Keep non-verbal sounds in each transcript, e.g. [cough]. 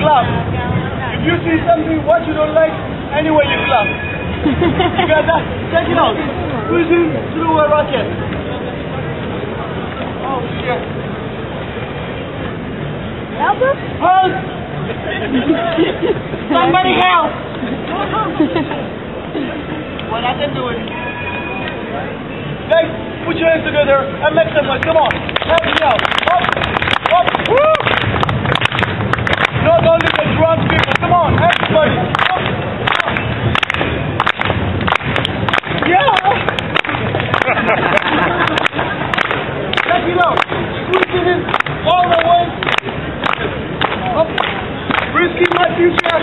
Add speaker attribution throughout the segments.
Speaker 1: clap. If you see something what you don't like, anyway you clap. [laughs] you got that? Check it out. Cruising through a rocket. Oh shit.
Speaker 2: Help us?
Speaker 1: Help! Somebody help! [laughs] what I can do it. Guys, put your hands together and make some noise. Come on. Help me out. Up, up. Woo! Only the drunk people. Come on, everybody. Up, up. Yeah! Check it out. Squeezing it all the way. Up. Risking my future.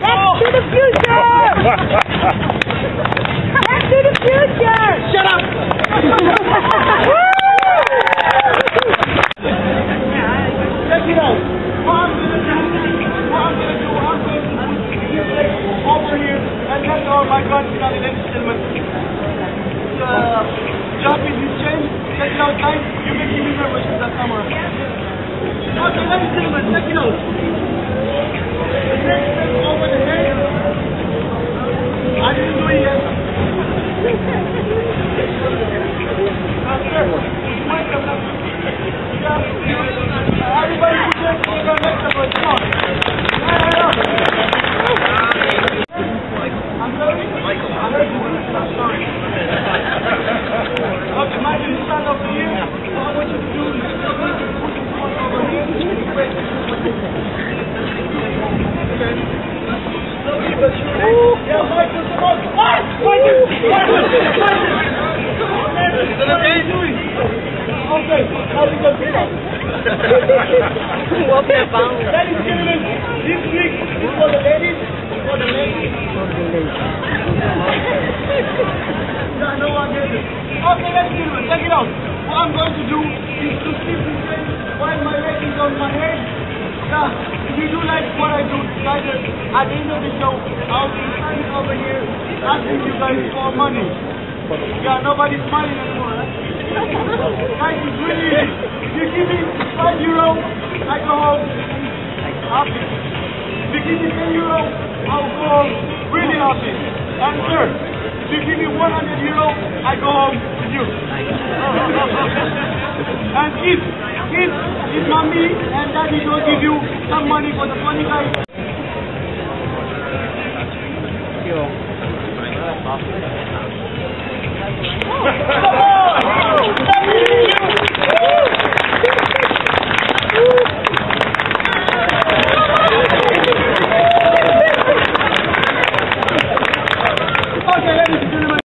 Speaker 2: Back to the future! Back to the future!
Speaker 1: Shut up! Check it out. What I'm gonna do, what I'm gonna do, I'm going to put this leg over here, and that's all my gun is not ladies and gentlemen. Uh, in this chain. Check it out, guys. You're making me nervous with that camera. Okay, ladies and gentlemen, check it out. The next over the head. I didn't do it yet put your hands together and make some noise. Come on. Yeah, yeah, yeah. I'm sorry? I heard you. I'm sorry. Okay, Mike, you stand up here. What I want you to do is put your foot over here. Wait. Okay. Slowly but surely. Yeah, Michael, come on. Mike! Michael! Michael! Michael! Is that okay? Okay, now we go.
Speaker 2: Whoop your bum.
Speaker 1: Ladies and gentlemen, this week is for the ladies, for the ladies. Yeah, no one gets it. Okay, ladies and gentlemen, check it out. What I'm going to do is to keep this thing while my leg is on my head. Yeah, if you do like what I do, guys, at the end of the show, I'll be standing over here asking you guys for money. Yeah, nobody's smiling anymore, right? Guys, it's really easy. You give me 5 euro, I go home happy. If you give me 10 euro, I'll go home really happy. And third, if you give me 100 euro, I go home with you. [laughs] and if, if his mommy and daddy don't give you some money for the funny guy.